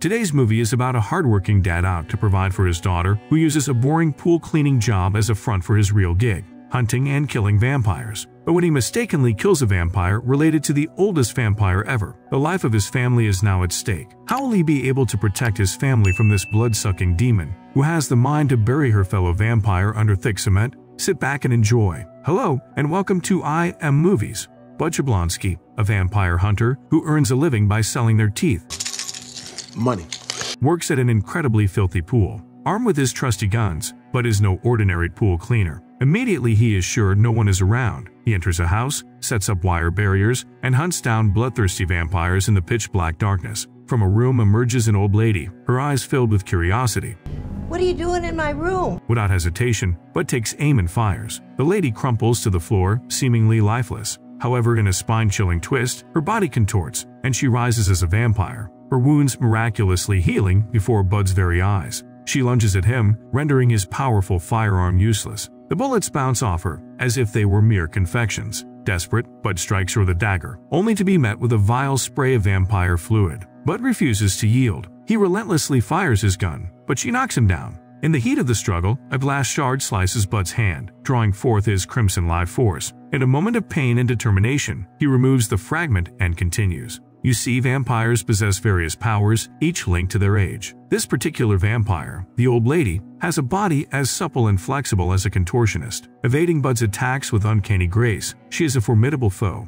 Today's movie is about a hardworking dad out to provide for his daughter who uses a boring pool cleaning job as a front for his real gig, hunting and killing vampires. But when he mistakenly kills a vampire related to the oldest vampire ever, the life of his family is now at stake. How will he be able to protect his family from this blood-sucking demon who has the mind to bury her fellow vampire under thick cement? Sit back and enjoy. Hello, and welcome to I Am Movies. Bud Jablonski, a vampire hunter who earns a living by selling their teeth, Money. works at an incredibly filthy pool. Armed with his trusty guns, but is no ordinary pool cleaner. Immediately he is sure no one is around. He enters a house, sets up wire barriers, and hunts down bloodthirsty vampires in the pitch-black darkness. From a room emerges an old lady, her eyes filled with curiosity. What are you doing in my room? Without hesitation, Bud takes aim and fires. The lady crumples to the floor, seemingly lifeless. However, in a spine-chilling twist, her body contorts, and she rises as a vampire, her wounds miraculously healing before Bud's very eyes. She lunges at him, rendering his powerful firearm useless. The bullets bounce off her, as if they were mere confections. Desperate, Bud strikes her with a dagger, only to be met with a vile spray of vampire fluid. Bud refuses to yield. He relentlessly fires his gun, but she knocks him down. In the heat of the struggle, a glass shard slices Bud's hand, drawing forth his crimson life force. In a moment of pain and determination, he removes the fragment and continues. You see, vampires possess various powers, each linked to their age. This particular vampire, the old lady, has a body as supple and flexible as a contortionist. Evading Bud's attacks with uncanny grace, she is a formidable foe.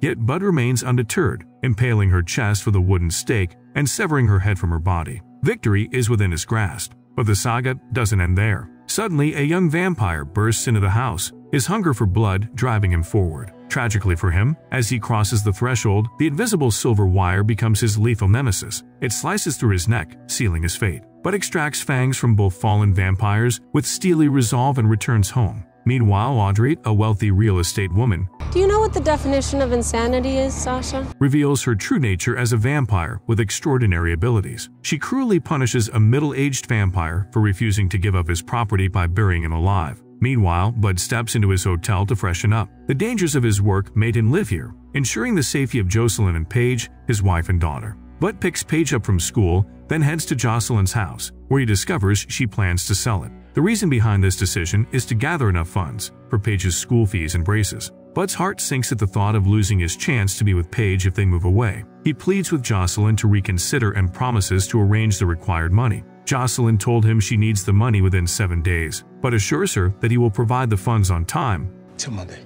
Yet Bud remains undeterred, impaling her chest with a wooden stake and severing her head from her body. Victory is within his grasp, but the saga doesn't end there. Suddenly, a young vampire bursts into the house, his hunger for blood driving him forward. Tragically for him, as he crosses the threshold, the invisible silver wire becomes his lethal nemesis. It slices through his neck, sealing his fate, but extracts fangs from both fallen vampires with steely resolve and returns home. Meanwhile, Audrey, a wealthy real estate woman, Do you know what the definition of insanity is, Sasha? reveals her true nature as a vampire with extraordinary abilities. She cruelly punishes a middle-aged vampire for refusing to give up his property by burying him alive. Meanwhile, Bud steps into his hotel to freshen up. The dangers of his work made him live here, ensuring the safety of Jocelyn and Paige, his wife and daughter. Bud picks Paige up from school, then heads to Jocelyn's house, where he discovers she plans to sell it. The reason behind this decision is to gather enough funds for Paige's school fees and braces. Bud's heart sinks at the thought of losing his chance to be with Paige if they move away. He pleads with Jocelyn to reconsider and promises to arrange the required money. Jocelyn told him she needs the money within seven days, but assures her that he will provide the funds on time, Till Monday.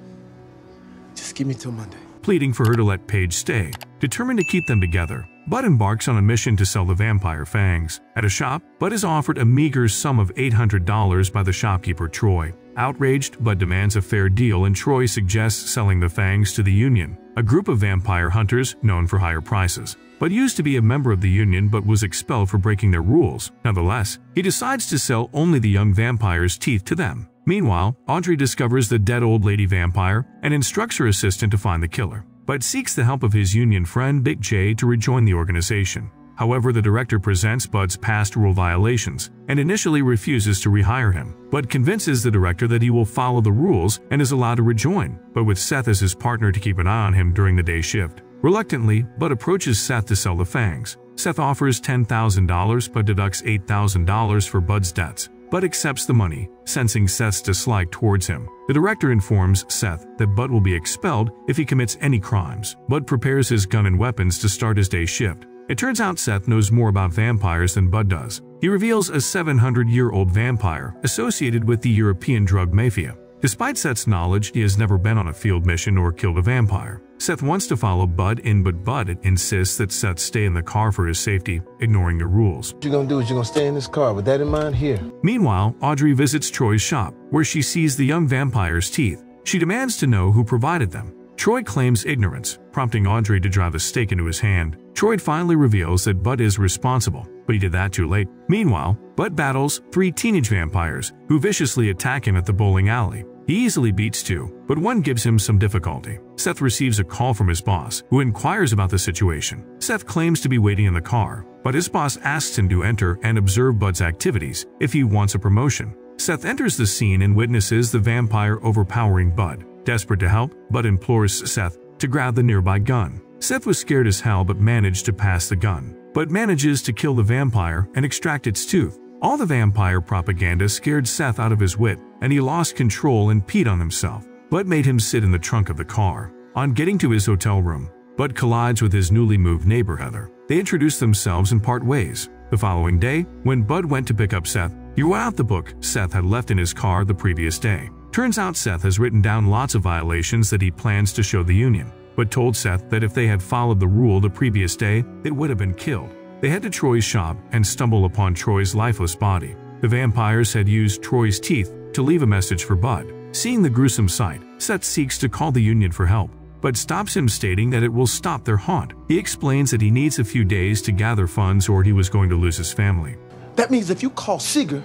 Just give me till Monday. Pleading for her to let Paige stay. Determined to keep them together, Bud embarks on a mission to sell the vampire fangs. At a shop, Bud is offered a meager sum of $800 by the shopkeeper Troy. Outraged, Bud demands a fair deal and Troy suggests selling the fangs to the Union, a group of vampire hunters known for higher prices. Bud used to be a member of the Union but was expelled for breaking their rules. Nonetheless, he decides to sell only the young vampire's teeth to them. Meanwhile, Audrey discovers the dead old lady vampire and instructs her assistant to find the killer, but seeks the help of his union friend Big J to rejoin the organization. However, the director presents Bud's past rule violations and initially refuses to rehire him. but convinces the director that he will follow the rules and is allowed to rejoin, but with Seth as his partner to keep an eye on him during the day shift. Reluctantly, Bud approaches Seth to sell the fangs. Seth offers $10,000 but deducts $8,000 for Bud's debts. Bud accepts the money, sensing Seth's dislike towards him. The director informs Seth that Bud will be expelled if he commits any crimes. Bud prepares his gun and weapons to start his day shift. It turns out Seth knows more about vampires than Bud does. He reveals a 700-year-old vampire associated with the European drug mafia. Despite Seth's knowledge, he has never been on a field mission or killed a vampire. Seth wants to follow Bud in but Bud insists that Seth stay in the car for his safety, ignoring the rules. What you gonna do is you're gonna stay in this car. With that in mind, here. Meanwhile, Audrey visits Troy's shop, where she sees the young vampire's teeth. She demands to know who provided them. Troy claims ignorance, prompting Audrey to drive a stake into his hand. Troy finally reveals that Bud is responsible, but he did that too late. Meanwhile, Bud battles three teenage vampires who viciously attack him at the bowling alley. He easily beats two, but one gives him some difficulty. Seth receives a call from his boss, who inquires about the situation. Seth claims to be waiting in the car, but his boss asks him to enter and observe Bud's activities if he wants a promotion. Seth enters the scene and witnesses the vampire overpowering Bud. Desperate to help, Bud implores Seth to grab the nearby gun. Seth was scared as hell but managed to pass the gun, but manages to kill the vampire and extract its tooth. All the vampire propaganda scared Seth out of his wit, and he lost control and peed on himself. Bud made him sit in the trunk of the car. On getting to his hotel room, Bud collides with his newly moved neighbor Heather. They introduce themselves and part ways. The following day, when Bud went to pick up Seth, he wrote out the book Seth had left in his car the previous day. Turns out Seth has written down lots of violations that he plans to show the Union, but told Seth that if they had followed the rule the previous day, it would have been killed. They head to Troy's shop and stumble upon Troy's lifeless body. The vampires had used Troy's teeth to leave a message for Bud. Seeing the gruesome sight, Seth seeks to call the Union for help, but stops him stating that it will stop their haunt. He explains that he needs a few days to gather funds or he was going to lose his family. That means if you call Seeger,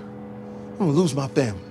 I'm gonna lose my family.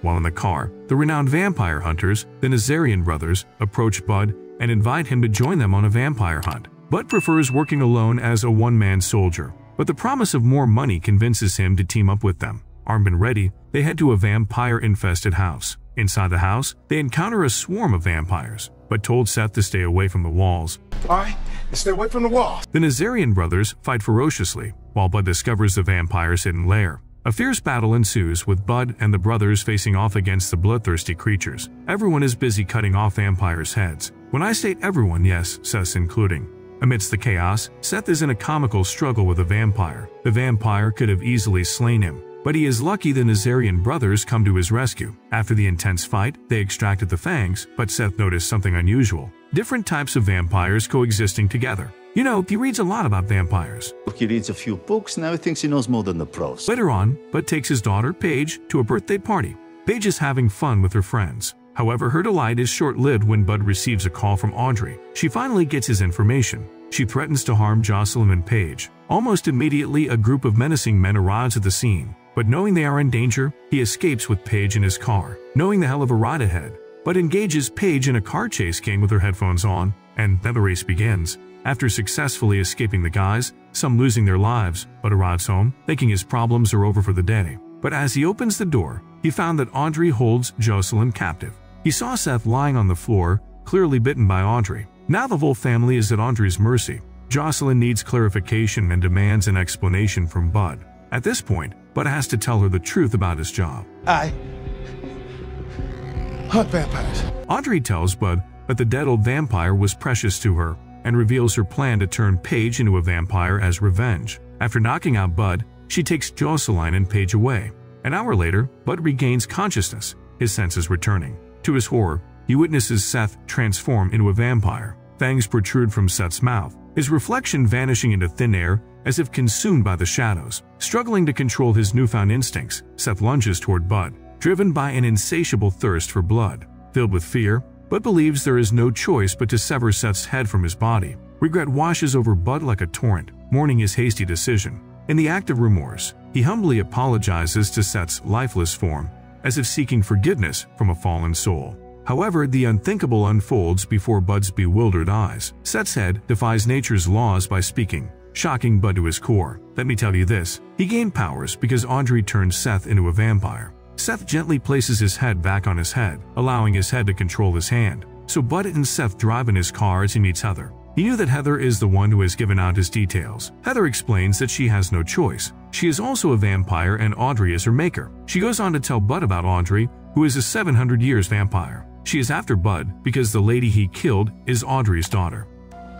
While in the car, the renowned vampire hunters, the Nazarian brothers, approach Bud and invite him to join them on a vampire hunt. Bud prefers working alone as a one-man soldier, but the promise of more money convinces him to team up with them. Armed and ready, they head to a vampire-infested house. Inside the house, they encounter a swarm of vampires, but told Seth to stay away from the walls. All right, stay away from the walls. The Nazarian brothers fight ferociously, while Bud discovers the vampire's hidden lair. A fierce battle ensues with Bud and the brothers facing off against the bloodthirsty creatures. Everyone is busy cutting off vampires' heads. When I state everyone, yes, Seth including. Amidst the chaos, Seth is in a comical struggle with a vampire. The vampire could have easily slain him, but he is lucky the Nazarian brothers come to his rescue. After the intense fight, they extracted the fangs, but Seth noticed something unusual. Different types of vampires coexisting together. You know, he reads a lot about vampires. He reads a few books, now he thinks he knows more than the pros. Later on, Bud takes his daughter, Paige, to a birthday party. Paige is having fun with her friends. However, her delight is short-lived when Bud receives a call from Audrey. She finally gets his information. She threatens to harm Jocelyn and Paige. Almost immediately, a group of menacing men arrives at the scene. But knowing they are in danger, he escapes with Paige in his car, knowing the hell of a ride ahead, but engages Paige in a car chase game with her headphones on, and then the race begins. After successfully escaping the guys, some losing their lives, Bud arrives home, thinking his problems are over for the day. But as he opens the door, he found that Audrey holds Jocelyn captive. He saw Seth lying on the floor, clearly bitten by Audrey. Now the whole family is at Audrey's mercy. Jocelyn needs clarification and demands an explanation from Bud. At this point, Bud has to tell her the truth about his job. I hunt vampires. Audrey tells Bud that the dead old vampire was precious to her and reveals her plan to turn Paige into a vampire as revenge. After knocking out Bud, she takes Jocelyn and Paige away. An hour later, Bud regains consciousness, his senses returning. To his horror, he witnesses Seth transform into a vampire. Fangs protrude from Seth's mouth, his reflection vanishing into thin air as if consumed by the shadows. Struggling to control his newfound instincts, Seth lunges toward Bud, driven by an insatiable thirst for blood. Filled with fear, Bud believes there is no choice but to sever Seth's head from his body. Regret washes over Bud like a torrent, mourning his hasty decision. In the act of remorse, he humbly apologizes to Seth's lifeless form, as if seeking forgiveness from a fallen soul. However, the unthinkable unfolds before Bud's bewildered eyes. Seth's head defies nature's laws by speaking, shocking Bud to his core. Let me tell you this, he gained powers because Audrey turned Seth into a vampire. Seth gently places his head back on his head, allowing his head to control his hand. So Bud and Seth drive in his car as he meets Heather. He knew that Heather is the one who has given out his details. Heather explains that she has no choice. She is also a vampire and Audrey is her maker. She goes on to tell Bud about Audrey, who is a 700 years vampire. She is after Bud because the lady he killed is Audrey's daughter.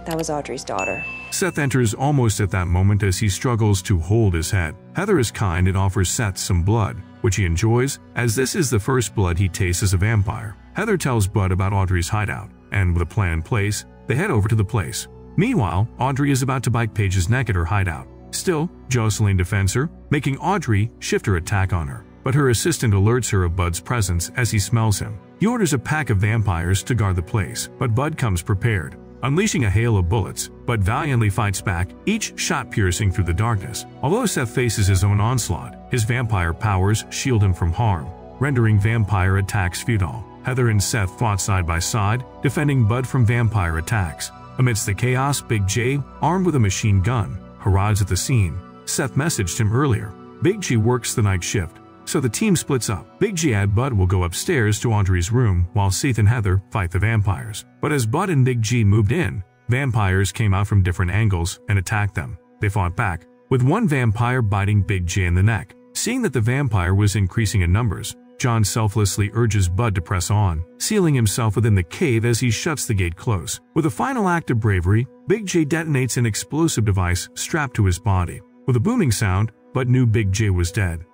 That was Audrey's daughter. Seth enters almost at that moment as he struggles to hold his head. Heather is kind and offers Seth some blood, which he enjoys, as this is the first blood he tastes as a vampire. Heather tells Bud about Audrey's hideout, and with a plan in place, they head over to the place. Meanwhile, Audrey is about to bite Paige's neck at her hideout. Still, Jocelyn defends her, making Audrey shift her attack on her. But her assistant alerts her of Bud's presence as he smells him. He orders a pack of vampires to guard the place, but Bud comes prepared. Unleashing a hail of bullets, Bud valiantly fights back, each shot piercing through the darkness. Although Seth faces his own onslaught, his vampire powers shield him from harm, rendering vampire attacks futile. Heather and Seth fought side by side, defending Bud from vampire attacks. Amidst the chaos, Big J, armed with a machine gun, arrives at the scene. Seth messaged him earlier. Big G works the night shift, so the team splits up. Big G and Bud will go upstairs to Audrey's room while Seth and Heather fight the vampires. But as Bud and Big G moved in, vampires came out from different angles and attacked them. They fought back, with one vampire biting Big G in the neck. Seeing that the vampire was increasing in numbers, John selflessly urges Bud to press on, sealing himself within the cave as he shuts the gate close. With a final act of bravery, Big J detonates an explosive device strapped to his body. With a booming sound, Bud knew Big J was dead.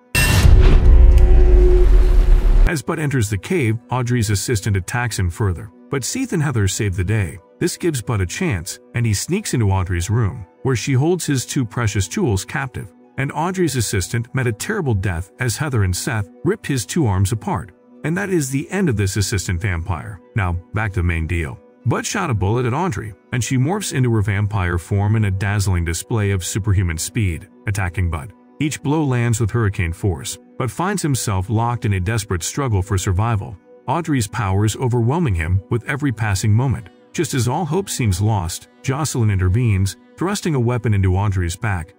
As Bud enters the cave, Audrey's assistant attacks him further, but Seth and Heather save the day. This gives Bud a chance, and he sneaks into Audrey's room, where she holds his two precious jewels captive and Audrey's assistant met a terrible death as Heather and Seth ripped his two arms apart. And that is the end of this assistant vampire. Now, back to the main deal. Bud shot a bullet at Audrey, and she morphs into her vampire form in a dazzling display of superhuman speed, attacking Bud. Each blow lands with hurricane force, but finds himself locked in a desperate struggle for survival. Audrey's powers overwhelming him with every passing moment. Just as all hope seems lost, Jocelyn intervenes, thrusting a weapon into Audrey's back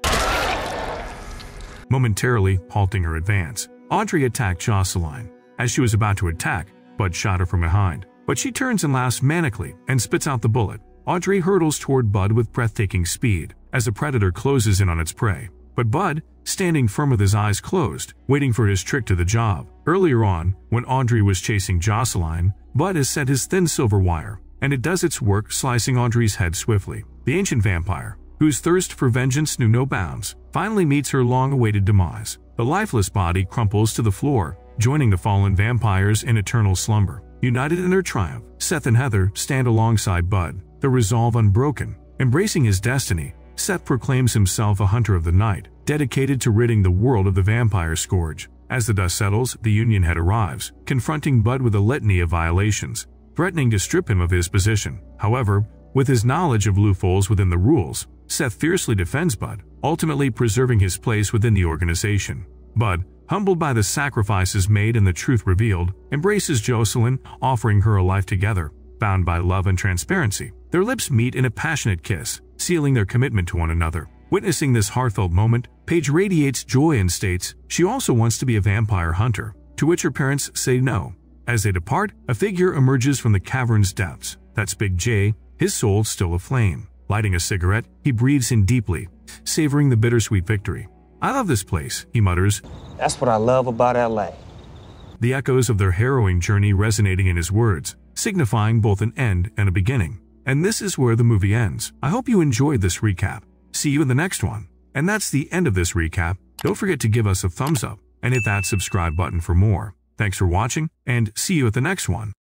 momentarily halting her advance. Audrey attacked Jocelyn. As she was about to attack, Bud shot her from behind. But she turns and laughs manically and spits out the bullet. Audrey hurtles toward Bud with breathtaking speed as the predator closes in on its prey. But Bud, standing firm with his eyes closed, waiting for his trick to the job. Earlier on, when Audrey was chasing Jocelyn, Bud has set his thin silver wire, and it does its work slicing Audrey's head swiftly. The ancient vampire, whose thirst for vengeance knew no bounds, finally meets her long-awaited demise. The lifeless body crumples to the floor, joining the fallen vampires in eternal slumber. United in their triumph, Seth and Heather stand alongside Bud, their resolve unbroken. Embracing his destiny, Seth proclaims himself a hunter of the night, dedicated to ridding the world of the vampire scourge. As the dust settles, the Union head arrives, confronting Bud with a litany of violations, threatening to strip him of his position. However, with his knowledge of loopholes within the rules, Seth fiercely defends Bud, ultimately preserving his place within the organization. Bud, humbled by the sacrifices made and the truth revealed, embraces Jocelyn, offering her a life together, bound by love and transparency. Their lips meet in a passionate kiss, sealing their commitment to one another. Witnessing this heartfelt moment, Paige radiates joy and states she also wants to be a vampire hunter, to which her parents say no. As they depart, a figure emerges from the cavern's depths. That's Big J, his soul still aflame. Lighting a cigarette, he breathes in deeply, savoring the bittersweet victory. I love this place, he mutters. That's what I love about LA. The echoes of their harrowing journey resonating in his words, signifying both an end and a beginning. And this is where the movie ends. I hope you enjoyed this recap. See you in the next one. And that's the end of this recap. Don't forget to give us a thumbs up and hit that subscribe button for more. Thanks for watching, and see you at the next one.